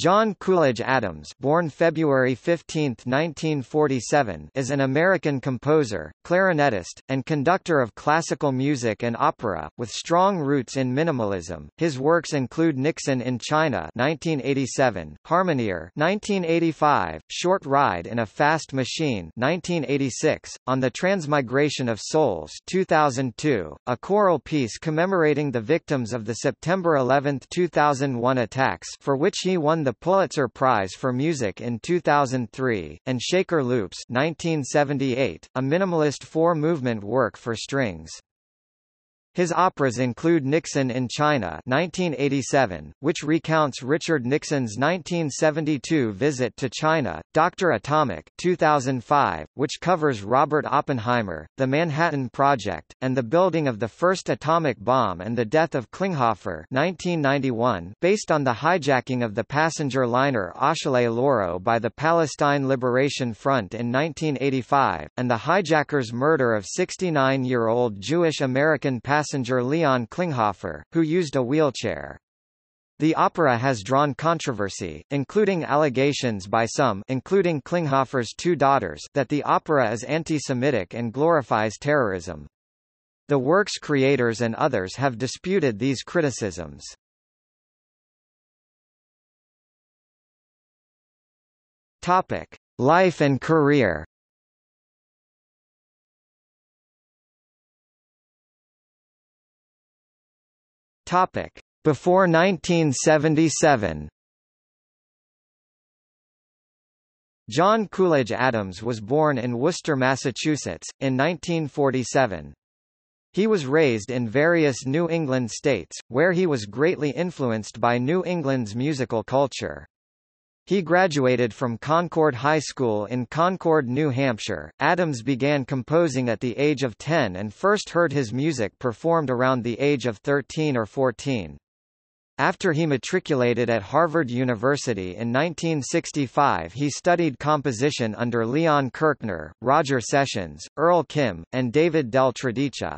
John Coolidge Adams born February 15, 1947, is an American composer, clarinetist, and conductor of classical music and opera, with strong roots in minimalism. His works include Nixon in China 1987, Harmonielehre 1985, Short Ride in a Fast Machine 1986, On the Transmigration of Souls 2002, a choral piece commemorating the victims of the September 11, 2001 attacks for which he won the the Pulitzer Prize for Music in 2003, and Shaker Loops 1978, a minimalist four-movement work for strings. His operas include Nixon in China 1987, which recounts Richard Nixon's 1972 visit to China, Dr. Atomic 2005, which covers Robert Oppenheimer, the Manhattan Project, and the building of the first atomic bomb and the death of Klinghoffer 1991, based on the hijacking of the passenger liner Achille Lauro by the Palestine Liberation Front in 1985, and the hijacker's murder of 69-year-old Jewish-American passenger passenger Leon Klinghoffer, who used a wheelchair. The opera has drawn controversy, including allegations by some including Klinghoffer's two daughters that the opera is anti-Semitic and glorifies terrorism. The work's creators and others have disputed these criticisms. Topic: Life and career. Topic: Before 1977. John Coolidge Adams was born in Worcester, Massachusetts, in 1947. He was raised in various New England states, where he was greatly influenced by New England's musical culture. He graduated from Concord High School in Concord, New Hampshire. Adams began composing at the age of 10 and first heard his music performed around the age of 13 or 14. After he matriculated at Harvard University in 1965 he studied composition under Leon Kirchner, Roger Sessions, Earl Kim, and David Del Tredici.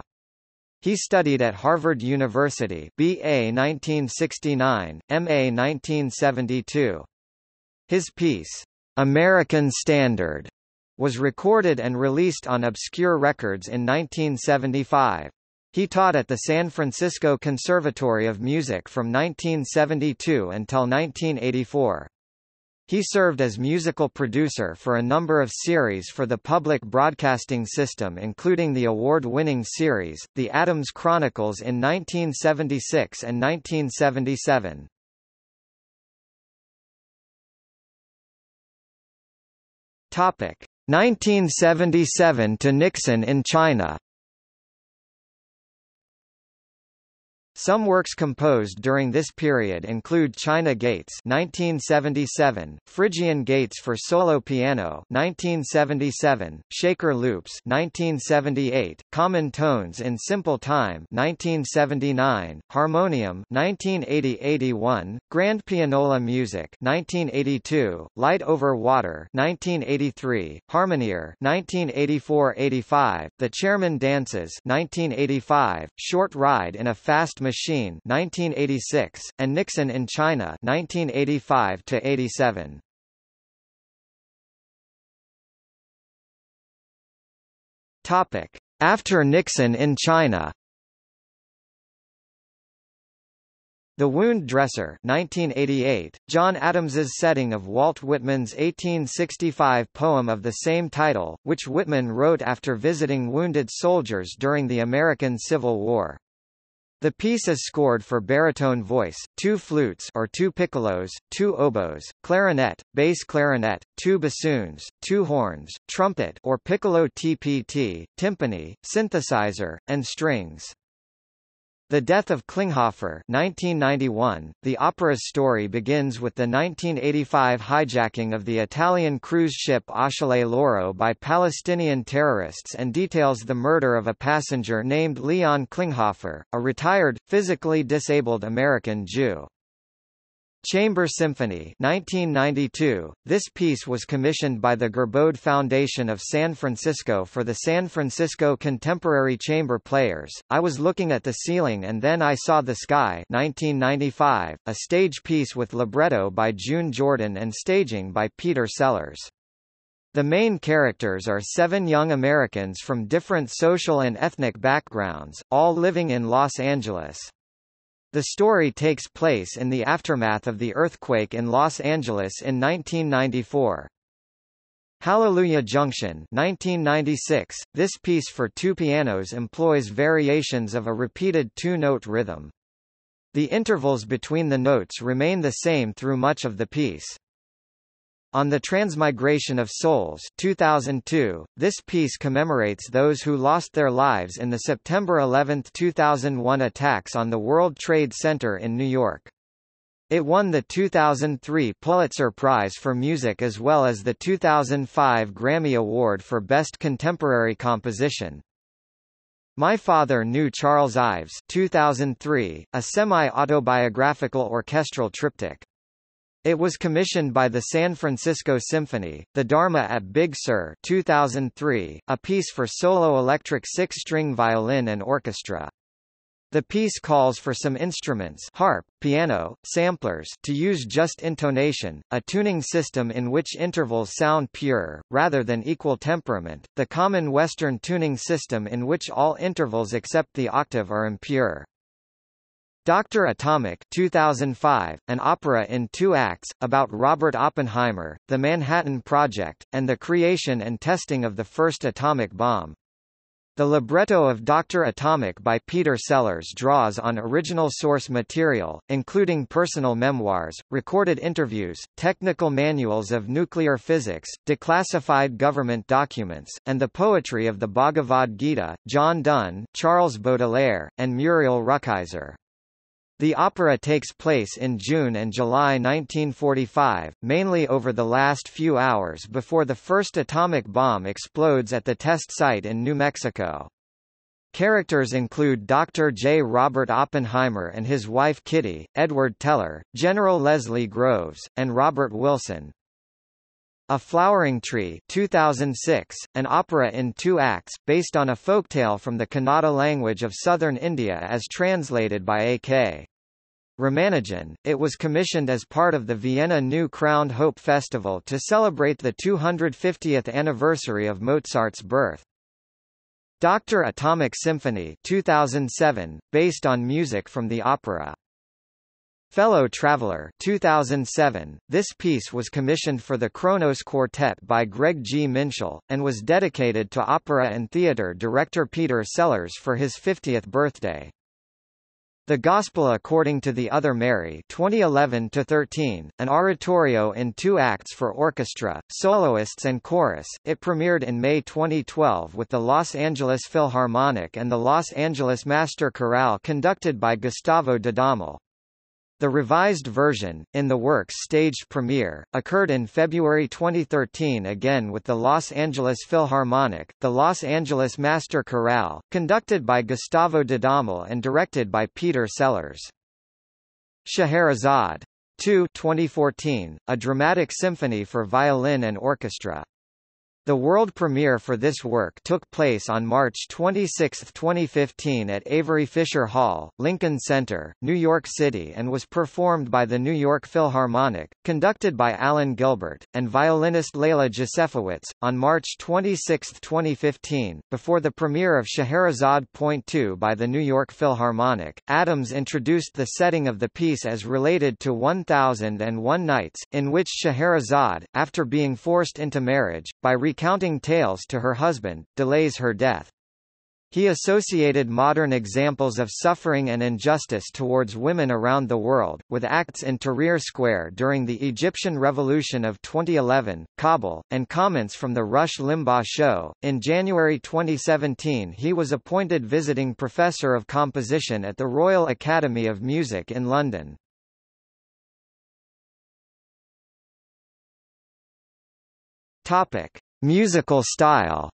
He studied at Harvard University BA 1969, MA 1972. His piece, American Standard, was recorded and released on Obscure Records in 1975. He taught at the San Francisco Conservatory of Music from 1972 until 1984. He served as musical producer for a number of series for the public broadcasting system including the award-winning series, The Adams Chronicles in 1976 and 1977. Topic. 1977 to Nixon in China Some works composed during this period include China Gates 1977, Phrygian Gates for solo piano 1977, Shaker Loops 1978, Common Tones in Simple Time 1979, Harmonium 1980-81, Grand Pianola Music 1982, Light Over Water 1983, Harmonielehre 1984-85, The Chairman Dances 1985, Short Ride in a Fast Machine 1986, and Nixon in China 1985 to 87. Topic: After Nixon in China The Wound Dresser 1988, John Adams's setting of Walt Whitman's 1865 poem of the same title, which Whitman wrote after visiting wounded soldiers during the American Civil War. The piece is scored for baritone voice, two flutes or two piccolos, two oboes, clarinet, bass clarinet, two bassoons, two horns, trumpet or piccolo TPT, timpani, synthesizer, and strings. The Death of Klinghoffer 1991, the opera's story begins with the 1985 hijacking of the Italian cruise ship Achille Lauro by Palestinian terrorists and details the murder of a passenger named Leon Klinghoffer, a retired, physically disabled American Jew. Chamber Symphony 1992. This piece was commissioned by the Gerbode Foundation of San Francisco for the San Francisco Contemporary Chamber Players. I was looking at the ceiling and then I saw the sky 1995, a stage piece with libretto by June Jordan and staging by Peter Sellars. The main characters are seven young Americans from different social and ethnic backgrounds, all living in Los Angeles. The story takes place in the aftermath of the earthquake in Los Angeles in 1994. Hallelujah Junction 1996, this piece for two pianos employs variations of a repeated two-note rhythm. The intervals between the notes remain the same through much of the piece. On the Transmigration of Souls 2002, this piece commemorates those who lost their lives in the September 11, 2001 attacks on the World Trade Center in New York. It won the 2003 Pulitzer Prize for Music as well as the 2005 Grammy Award for Best Contemporary Composition. My Father Knew Charles Ives 2003, a semi-autobiographical orchestral triptych. It was commissioned by the San Francisco Symphony, the Dharma at Big Sur 2003, a piece for solo electric six-string violin and orchestra. The piece calls for some instruments harp, piano, samplers to use just intonation, a tuning system in which intervals sound pure, rather than equal temperament, the common Western tuning system in which all intervals except the octave are impure. Dr. Atomic 2005, an opera in two acts, about Robert Oppenheimer, the Manhattan Project, and the creation and testing of the first atomic bomb. The libretto of Dr. Atomic by Peter Sellars draws on original source material, including personal memoirs, recorded interviews, technical manuals of nuclear physics, declassified government documents, and the poetry of the Bhagavad Gita, John Donne, Charles Baudelaire, and Muriel Rukeyser. The opera takes place in June and July 1945, mainly over the last few hours before the first atomic bomb explodes at the test site in New Mexico. Characters include Dr. J. Robert Oppenheimer and his wife Kitty, Edward Teller, General Leslie Groves, and Robert Wilson. A Flowering Tree 2006, an opera in two acts, based on a folktale from the Kannada language of southern India as translated by A.K. Ramanujan, it was commissioned as part of the Vienna New Crowned Hope Festival to celebrate the 250th anniversary of Mozart's birth. Dr. Atomic Symphony 2007, based on music from the opera. Fellow Traveler 2007, this piece was commissioned for the Kronos Quartet by Greg G. Minshall, and was dedicated to opera and theatre director Peter Sellars for his 50th birthday. The Gospel According to the Other Mary 2011-13, an oratorio in two acts for orchestra, soloists and chorus. It premiered in May 2012 with the Los Angeles Philharmonic and the Los Angeles Master Chorale conducted by Gustavo Dudamel. The revised version, in the works staged premiere, occurred in February 2013 again with the Los Angeles Philharmonic, the Los Angeles Master Chorale, conducted by Gustavo Dudamel and directed by Peter Sellars. Scheherazade 2 2014, a dramatic symphony for violin and orchestra. The world premiere for this work took place on March 26, 2015 at Avery Fisher Hall, Lincoln Center, New York City and was performed by the New York Philharmonic, conducted by Alan Gilbert, and violinist Leila Josefowicz, on March 26, 2015. Before the premiere of Scheherazade Point 2 by the New York Philharmonic, Adams introduced the setting of the piece as related to 1001 Nights, in which Scheherazade, after being forced into marriage, by recounting tales to her husband, delays her death. He associated modern examples of suffering and injustice towards women around the world, with acts in Tahrir Square during the Egyptian Revolution of 2011, Kabul, and comments from The Rush Limbaugh Show. In January 2017, he was appointed visiting professor of composition at the Royal Academy of Music in London. Topic. Musical style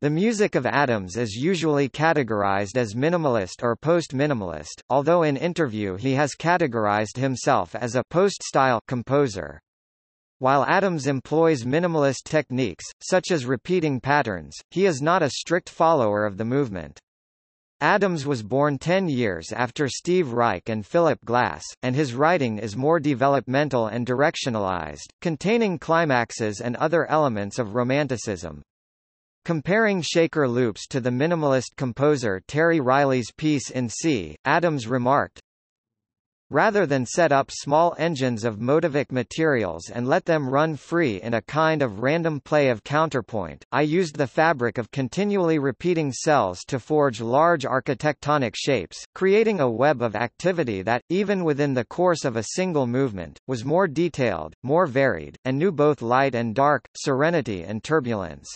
The music of Adams is usually categorized as minimalist or post-minimalist, although in interview he has categorized himself as a post-style composer. While Adams employs minimalist techniques, such as repeating patterns, he is not a strict follower of the movement. Adams was born ten years after Steve Reich and Philip Glass, and his writing is more developmental and directionalized, containing climaxes and other elements of romanticism. Comparing shaker loops to the minimalist composer Terry Riley's piece in C, Adams remarked, Rather than set up small engines of motivic materials and let them run free in a kind of random play of counterpoint, I used the fabric of continually repeating cells to forge large architectonic shapes, creating a web of activity that, even within the course of a single movement, was more detailed, more varied, and knew both light and dark, serenity and turbulence.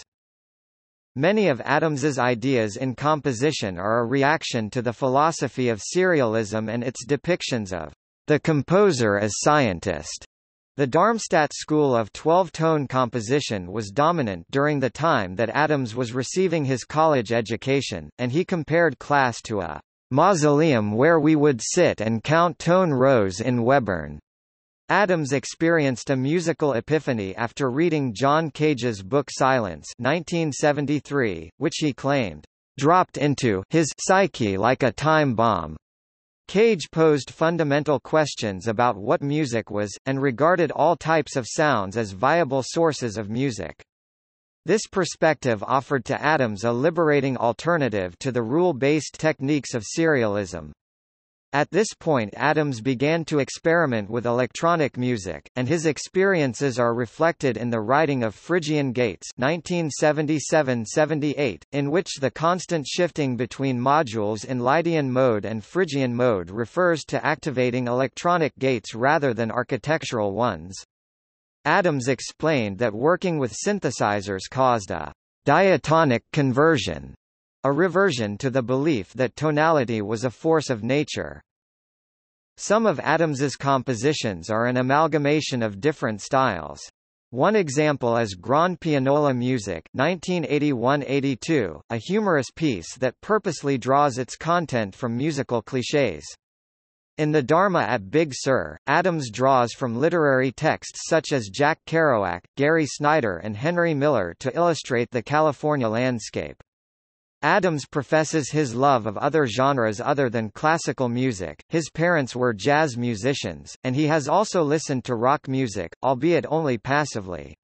Many of Adams's ideas in composition are a reaction to the philosophy of serialism and its depictions of the composer as scientist. The Darmstadt school of 12-tone composition was dominant during the time that Adams was receiving his college education, and he compared class to a mausoleum where we would sit and count tone rows in Webern. Adams experienced a musical epiphany after reading John Cage's book Silence 1973, which he claimed, "...dropped into his psyche like a time bomb." Cage posed fundamental questions about what music was, and regarded all types of sounds as viable sources of music. This perspective offered to Adams a liberating alternative to the rule-based techniques of serialism. At this point Adams began to experiment with electronic music, and his experiences are reflected in the writing of Phrygian Gates 1977-78, in which the constant shifting between modules in Lydian mode and Phrygian mode refers to activating electronic gates rather than architectural ones. Adams explained that working with synthesizers caused a diatonic conversion a reversion to the belief that tonality was a force of nature. Some of Adams's compositions are an amalgamation of different styles. One example is Grand Pianola Music 1981-82, a humorous piece that purposely draws its content from musical clichés. In the Dharma at Big Sur, Adams draws from literary texts such as Jack Kerouac, Gary Snyder and Henry Miller to illustrate the California landscape. Adams professes his love of other genres other than classical music. His parents were jazz musicians, and he has also listened to rock music, albeit only passively.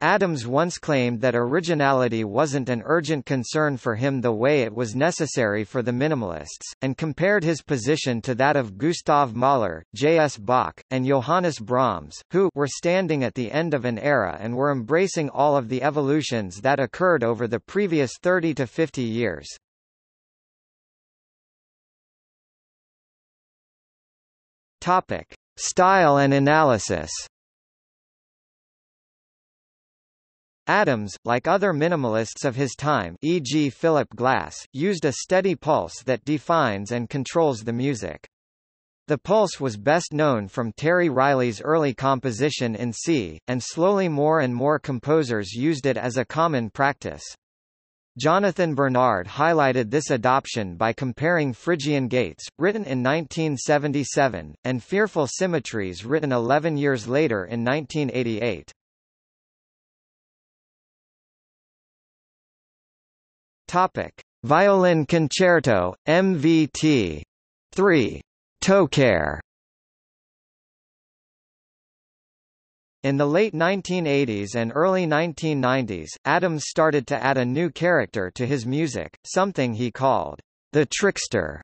Adams once claimed that originality wasn't an urgent concern for him the way it was necessary for the minimalists, and compared his position to that of Gustav Mahler, J.S. Bach, and Johannes Brahms, who were standing at the end of an era and were embracing all of the evolutions that occurred over the previous 30 to 50 years. Topic. Style and analysis Adams, like other minimalists of his time e.g. Philip Glass, used a steady pulse that defines and controls the music. The pulse was best known from Terry Riley's early composition in C, and slowly more and more composers used it as a common practice. Jonathan Bernard highlighted this adoption by comparing Phrygian Gates, written in 1977, and Fearful Symmetries written 11 years later in 1988. Topic: Violin Concerto, MVT 3. Toccare In the late 1980s and early 1990s, Adams started to add a new character to his music, something he called the trickster.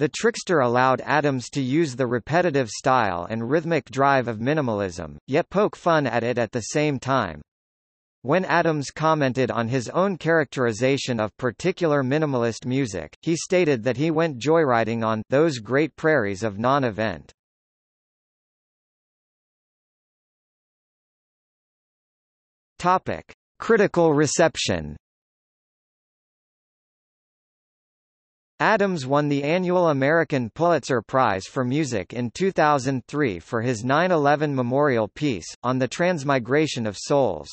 The trickster allowed Adams to use the repetitive style and rhythmic drive of minimalism, yet poke fun at it at the same time. When Adams commented on his own characterization of particular minimalist music, he stated that he went joyriding on those great prairies of non-event. Topic: Critical reception. Adams won the annual American Pulitzer Prize for Music in 2003 for his 9/11 memorial piece on the transmigration of souls.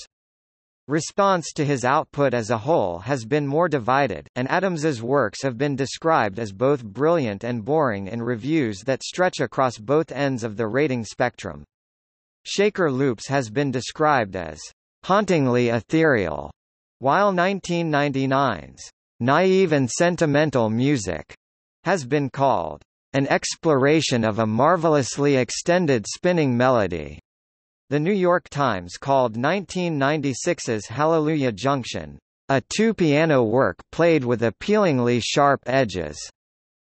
Response to his output as a whole has been more divided, and Adams's works have been described as both brilliant and boring in reviews that stretch across both ends of the rating spectrum. Shaker Loops has been described as hauntingly ethereal, while 1999's naive and sentimental music has been called an exploration of a marvelously extended spinning melody. The New York Times called 1996's Hallelujah Junction, a two-piano work played with appealingly sharp edges,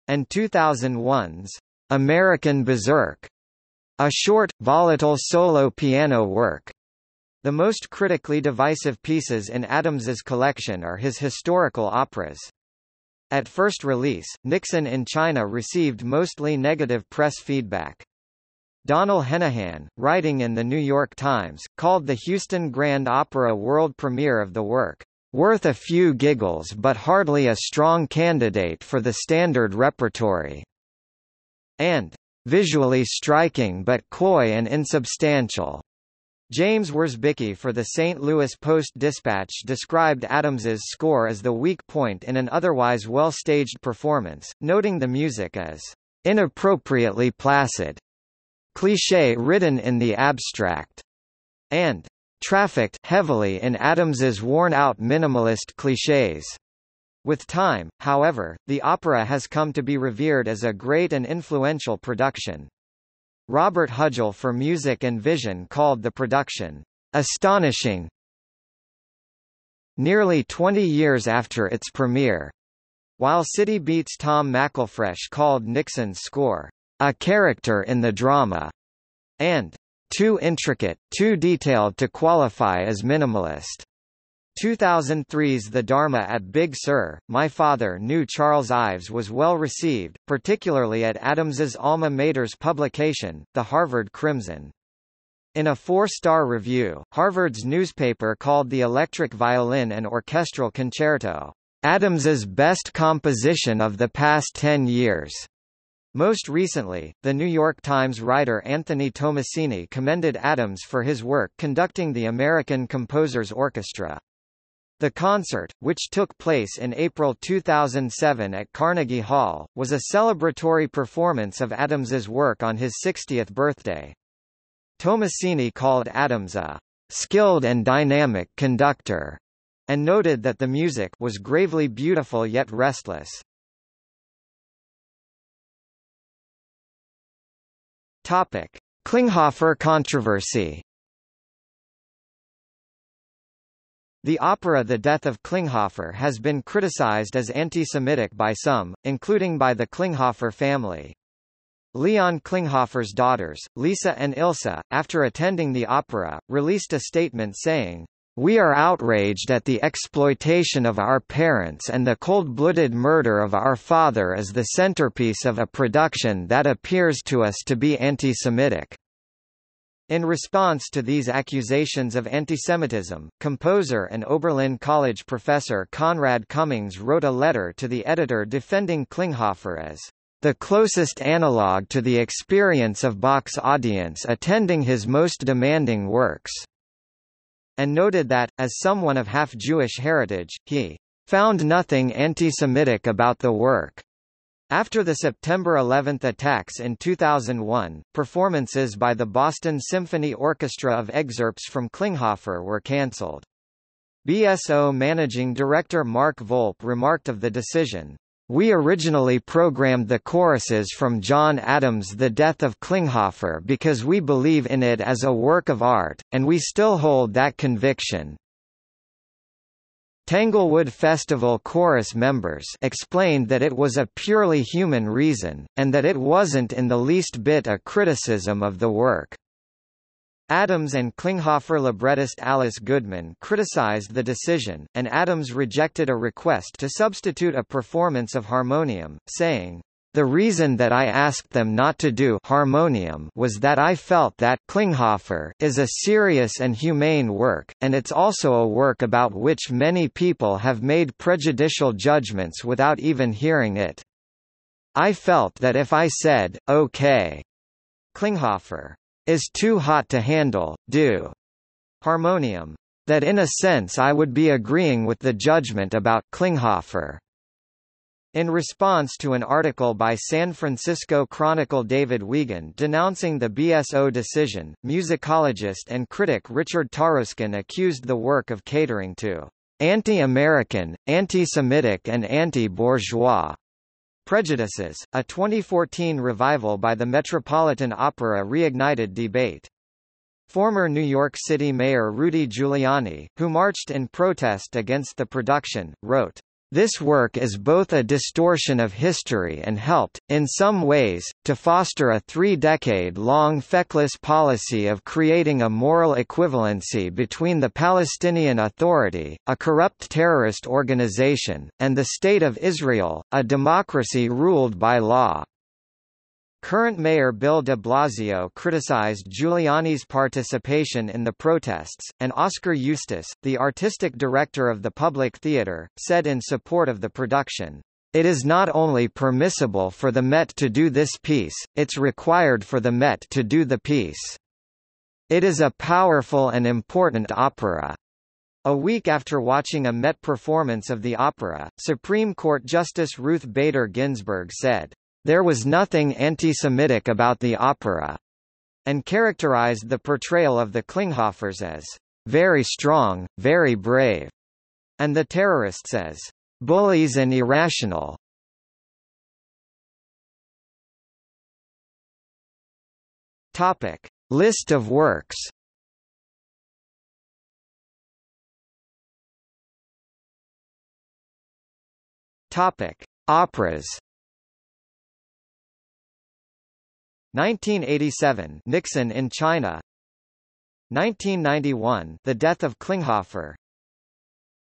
and 2001's American Berserk, a short, volatile solo piano work. The most critically divisive pieces in Adams's collection are his historical operas. At first release, Nixon in China received mostly negative press feedback. Donal Henahan, writing in The New York Times, called the Houston Grand Opera world premiere of the work, "...worth a few giggles but hardly a strong candidate for the standard repertory," and "...visually striking but coy and insubstantial." James Wierzbicki for the St. Louis Post-Dispatch described Adams's score as the weak point in an otherwise well-staged performance, noting the music as inappropriately placid cliché-ridden in the abstract, and trafficked heavily in Adams's worn-out minimalist clichés. With time, however, the opera has come to be revered as a great and influential production. Robert Hugill for Music and Vision called the production astonishing nearly 20 years after its premiere. While CityBeat's Tom McElfresh called Nixon's score a character in the drama, and too intricate, too detailed to qualify as minimalist. 2003's The Dharma at Big Sur, My Father Knew Charles Ives was well received, particularly at Adams's alma mater's publication, the Harvard Crimson. In a four-star review, Harvard's newspaper called the Electric Violin and Orchestral Concerto, Adams's best composition of the past ten years. Most recently, the New York Times writer Anthony Tommasini commended Adams for his work conducting the American Composers Orchestra. The concert, which took place in April 2007 at Carnegie Hall, was a celebratory performance of Adams's work on his 60th birthday. Tommasini called Adams a skilled and dynamic conductor, and noted that the music was gravely beautiful yet restless. Topic: Klinghoffer controversy. The opera The Death of Klinghoffer has been criticized as anti-Semitic by some, including by the Klinghoffer family. Leon Klinghoffer's daughters, Lisa and Ilsa, after attending the opera, released a statement saying, we are outraged at the exploitation of our parents and the cold-blooded murder of our father as the centerpiece of a production that appears to us to be anti-Semitic. In response to these accusations of antisemitism, composer and Oberlin College professor Conrad Cummings wrote a letter to the editor defending Klinghoffer as the closest analog to the experience of Bach's audience attending his most demanding works and noted that, as someone of half-Jewish heritage, he found nothing anti-Semitic about the work. After the September 11 attacks in 2001, performances by the Boston Symphony Orchestra of excerpts from Klinghoffer were cancelled. BSO managing director Mark Volpe remarked of the decision, we originally programmed the choruses from John Adams' The Death of Klinghoffer because we believe in it as a work of art, and we still hold that conviction. Tanglewood Festival chorus members explained that it was a purely human reason, and that it wasn't in the least bit a criticism of the work. Adams and Klinghoffer librettist Alice Goodman criticized the decision, and Adams rejected a request to substitute a performance of harmonium, saying, the reason that I asked them not to do harmonium was that I felt that Klinghoffer is a serious and humane work, and it's also a work about which many people have made prejudicial judgments without even hearing it. I felt that if I said, okay, Klinghoffer is too hot to handle, do harmonium. that in a sense I would be agreeing with the judgment about Klinghoffer. In response to an article by San Francisco Chronicle David Wiegand denouncing the BSO decision, musicologist and critic Richard Taruskin accused the work of catering to anti-American, anti-Semitic and anti-bourgeois prejudices. A 2014 revival by the Metropolitan Opera reignited debate. Former New York City Mayor Rudy Giuliani, who marched in protest against the production, wrote, this work is both a distortion of history and helped, in some ways, to foster a three-decade-long feckless policy of creating a moral equivalency between the Palestinian Authority, a corrupt terrorist organization, and the State of Israel, a democracy ruled by law. Current Mayor Bill de Blasio criticized Giuliani's participation in the protests, and Oskar Eustis, the artistic director of the Public Theatre, said in support of the production, "...it is not only permissible for the Met to do this piece, it's required for the Met to do the piece. It is a powerful and important opera." A week after watching a Met performance of the opera, Supreme Court Justice Ruth Bader Ginsburg said, there was nothing anti-Semitic about the opera, and characterized the portrayal of the Klinghofers as very strong, very brave, and the terrorists as bullies and irrational. Topic: List of works. Topic: Operas. 1987 Nixon in China. 1991 The Death of Klinghoffer.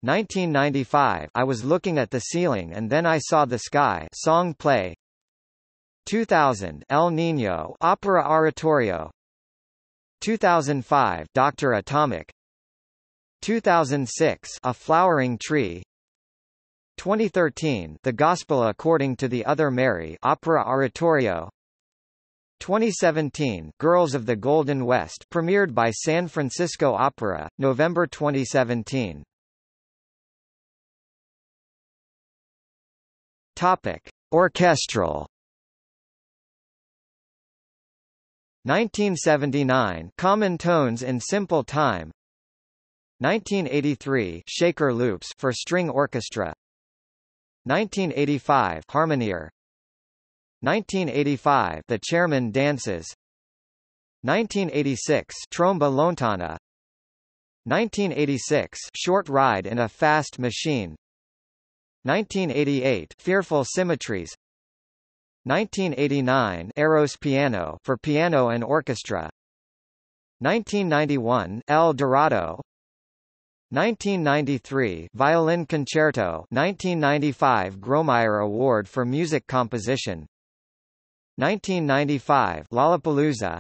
1995 I was looking at the ceiling and then I saw the sky song play. 2000 El Niño opera oratorio. 2005 Dr. Atomic. 2006 A Flowering Tree. 2013 The Gospel According to the Other Mary opera oratorio 2017 Girls of the Golden West premiered by San Francisco Opera, November 2017. Topic: Orchestral. 1979 Common Tones in Simple Time. 1983 Shaker Loops for String Orchestra. 1985 Harmonielehre 1985 The Chairman Dances. 1986 Tromba Lontana. 1986 Short Ride in a Fast Machine. 1988 Fearful Symmetries. 1989 Eros Piano for piano and orchestra. 1991 El Dorado. 1993 Violin Concerto. 1995 Grawemeyer Award for Music Composition 1995 Lollapalooza.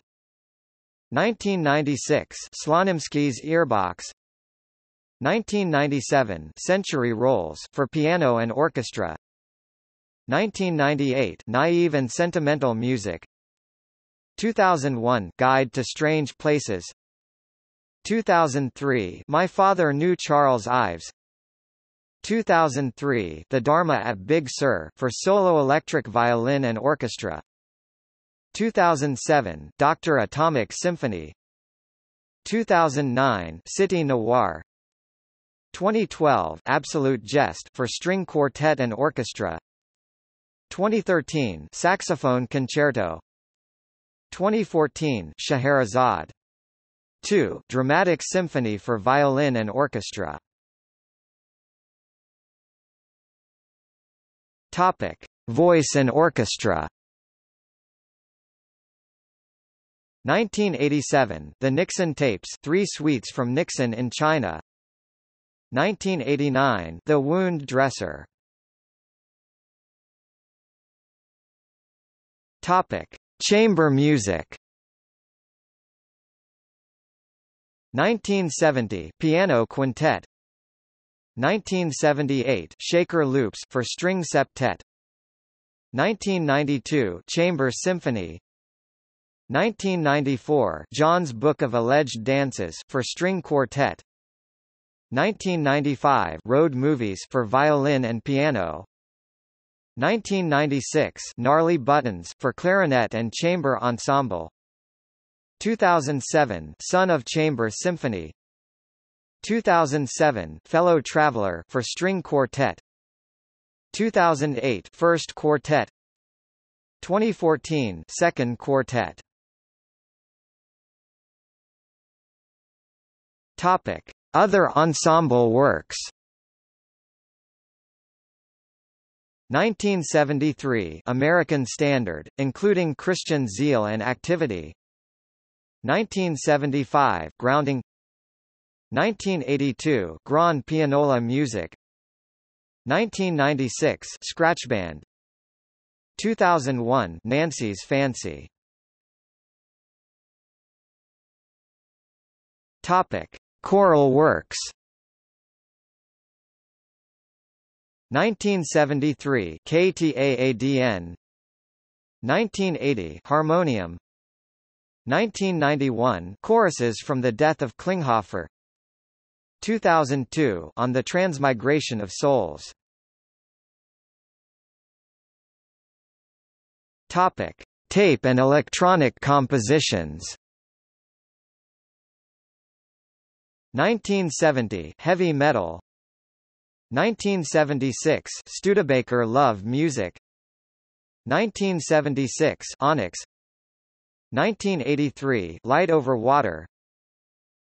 1996 Slonimsky's Earbox. 1997 Century Rolls for piano and orchestra. 1998 Naive and Sentimental Music. 2001 Guide to Strange Places. 2003 My Father Knew Charles Ives. 2003 The Dharma at Big Sur for solo electric violin and orchestra 2007 Dr. Atomic Symphony. 2009 City Noir. 2012 Absolute Jest for string quartet and orchestra. 2013 Saxophone Concerto. 2014 Scheherazade. 2 Dramatic Symphony for violin and orchestra. Topic Voice and orchestra 1987 The Nixon Tapes three suites from Nixon in China. 1989 The Wound Dresser. Topic Chamber music. 1970 Piano Quintet. 1978 Shaker Loops for string septet. 1992 Chamber Symphony 1994 John's Book of Alleged Dances for string quartet. 1995 Road Movies for violin and piano. 1996 Gnarly Buttons for clarinet and chamber ensemble. 2007 Son of Chamber Symphony. 2007 Fellow Traveler for string quartet. 2008 First Quartet. 2014 Second Quartet Topic. Other ensemble works. 1973 American Standard, including Christian Zeal and Activity. 1975 Grounding. 1982 Grand Pianola Music. 1996 Scratch Band. 2001 Nancy's Fancy. Topic Choral works. 1973 KTAADN 1980 Harmonium. 1991 Choruses from the Death of Klinghoffer. 2002 On the Transmigration of Souls. Topic Tape and electronic compositions 1970 Heavy metal. 1976 Studebaker Love Music. 1976 Onyx. 1983 Light Over Water.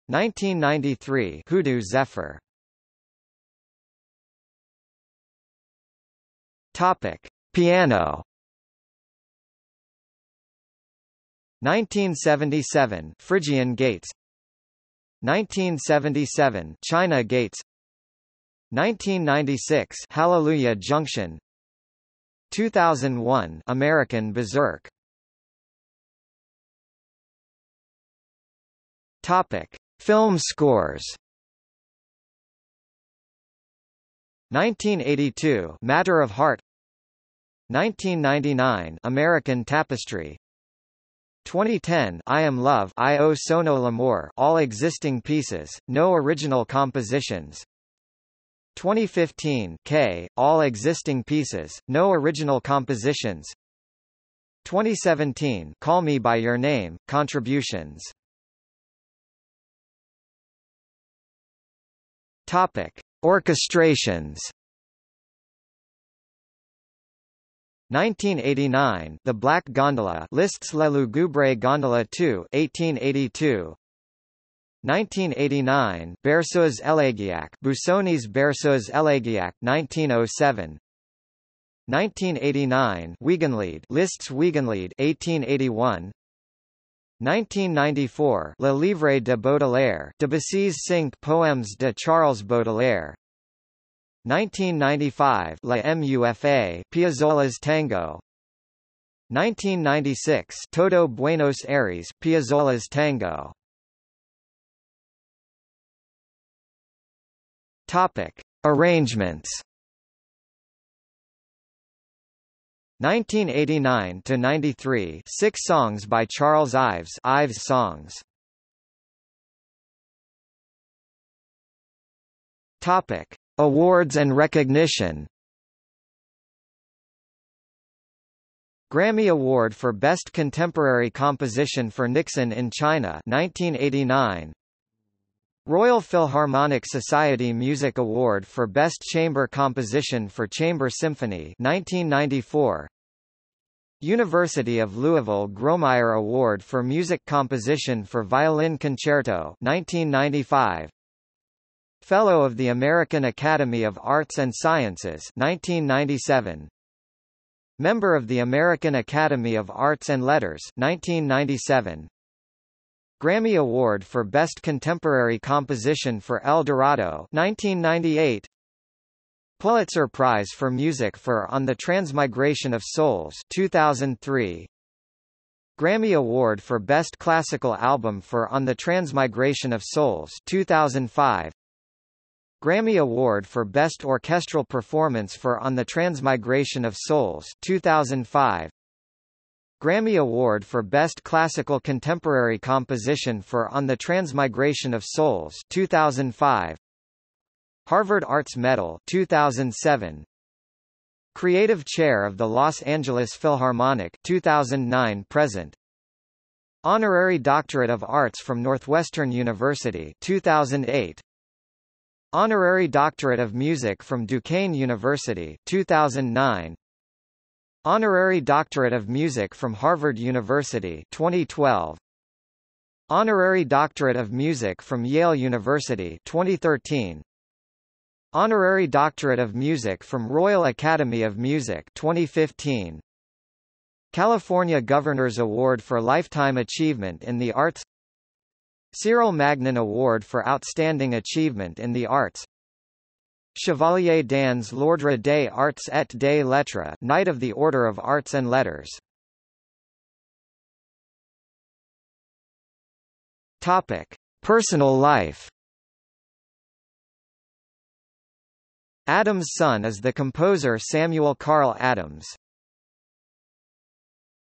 1993 Hoodoo Zephyr. Topic Piano. 1977 Phrygian Gates 1977 China Gates. 1996 Hallelujah Junction. 2001 American Berserk. Topic: Film scores. 1982 Matter of Heart. 1999 American Tapestry 2010 I Am Love I O Sono L'Amour all existing pieces, no original compositions. 2015 K, all existing pieces, no original compositions. 2017 Call Me By Your Name, contributions. Topic: Orchestrations. 1989 The Black Gondola Liszt's Le Lugubre Gondola 2 1882 1989 Berceuse Elegiac Busoni's Berceuse Elegiac 1907 1989 Wiegenlied Liszt's Wiegenlied 1881 1994 Le Livre de Baudelaire Debussy's Cinq Poèmes de Charles Baudelaire 1995 La MUFA Piazzolla's Tango. 1996 Todo Buenos Aires Piazzolla's Tango. Topic. Arrangements. 1989 to 93 six songs by Charles Ives Ives songs. Topic Awards and recognition. Grammy Award for Best Contemporary Composition for Nixon in China 1989 Royal Philharmonic Society Music Award for Best Chamber Composition for Chamber Symphony 1994 University of Louisville Grawemeyer Award for Music Composition for Violin Concerto 1995 Fellow of the American Academy of Arts and Sciences 1997 Member of the American Academy of Arts and Letters 1997 Grammy Award for Best Contemporary Composition for El Dorado 1998 Pulitzer Prize for Music for On the Transmigration of Souls 2003 Grammy Award for Best Classical Album for On the Transmigration of Souls 2005 Grammy Award for Best Orchestral Performance for On the Transmigration of Souls 2005 Grammy Award for Best Classical Contemporary Composition for On the Transmigration of Souls 2005 Harvard Arts Medal 2007 Creative Chair of the Los Angeles Philharmonic 2009 present. Honorary Doctorate of Arts from Northwestern University 2008 Honorary Doctorate of Music from Duquesne University 2009 Honorary Doctorate of Music from Harvard University 2012 Honorary Doctorate of Music from Yale University 2013 Honorary Doctorate of Music from Royal Academy of Music 2015 California Governor's Award for Lifetime Achievement in the Arts Cyril Magnin Award for Outstanding Achievement in the Arts Chevalier dans l'Ordre des Arts et des Lettres Knight of the Order of Arts and Letters Topic. Personal life Adams' son is the composer Samuel Carl Adams.